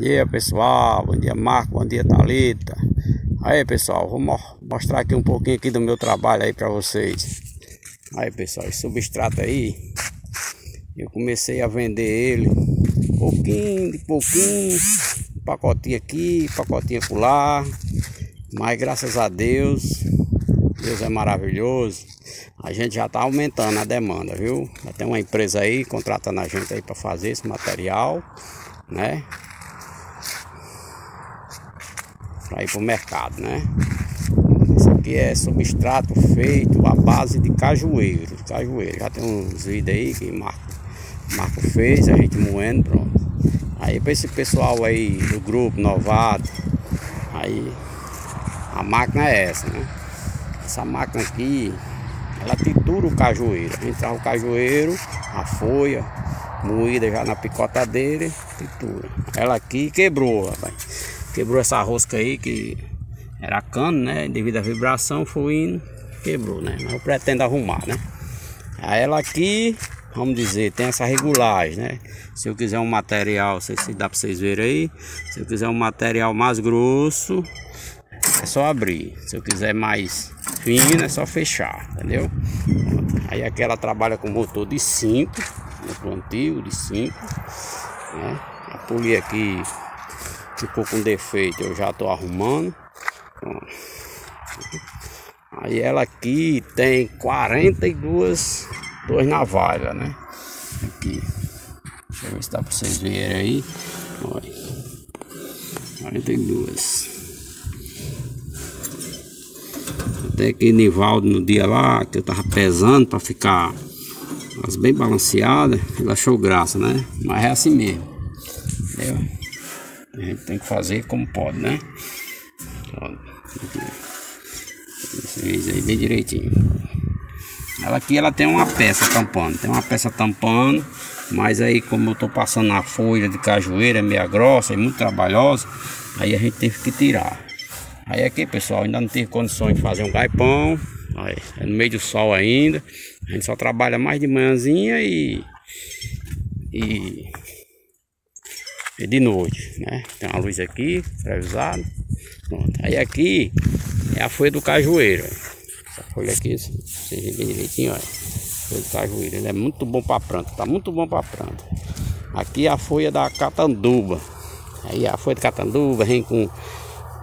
Dia pessoal, bom dia Marco, bom dia Thalita. Aí pessoal, vou mostrar aqui um pouquinho aqui do meu trabalho aí para vocês. Aí pessoal, esse substrato aí Eu comecei a vender ele Pouquinho de pouquinho. Pacotinho aqui, pacotinho lá Mas graças a Deus Deus é maravilhoso. A gente já está aumentando a demanda, viu? Já tem uma empresa aí contratando a gente aí para fazer esse material, né? Para ir para o mercado, né? Isso aqui é substrato feito à base de cajueiro, cajueiro. Já tem uns vídeos aí que Marco, Marco fez, a gente moendo, pronto. Aí para esse pessoal aí do grupo novato, aí a máquina é essa, né? Essa máquina aqui, ela tritura o cajueiro. Entrar o cajueiro, a folha, moída já na picotadeira, tritura. Ela aqui quebrou, rapaz. Quebrou essa rosca aí que era cano, né? Devido à vibração foi indo, quebrou, né? Mas eu pretendo arrumar, né? Aí ela aqui, vamos dizer, tem essa regulagem, né? Se eu quiser um material, sei se dá para vocês verem aí. Se eu quiser um material mais grosso, é só abrir. Se eu quiser mais fino, é só fechar, entendeu? Aí aqui ela trabalha com motor de 5, motor antigo de 5, né? A polia aqui ficou com defeito, eu já tô arrumando. Aí ela aqui tem 42 duas navalhas, né? Aqui. Deixa eu ver se dá pra vocês verem aí. Olha. 42. Até que Nivaldo no dia lá, que eu tava pesando para ficar elas bem balanceadas, ele achou graça, né? Mas é assim mesmo. Entendeu? A gente tem que fazer como pode, né? Esse aí bem direitinho. Ela aqui ela tem uma peça tampando, tem uma peça tampando, mas aí como eu tô passando a folha de cajueira meia grossa e muito trabalhosa, aí a gente teve que tirar. Aí aqui pessoal, ainda não tive condições de fazer um gaipão, aí, é no meio do sol ainda, a gente só trabalha mais de manhãzinha e, e e de noite, né? Tem uma luz aqui, frevezado. Pronto. Aí aqui é a folha do cajueiro. Essa folha aqui, seja bem direitinho, olha. Folha do cajueiro. Ele é muito bom para planta, tá muito bom para planta. Aqui é a folha da catanduba. Aí a folha de catanduba vem com,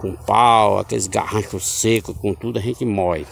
com pau, aqueles garranchos secos, com tudo a gente moe.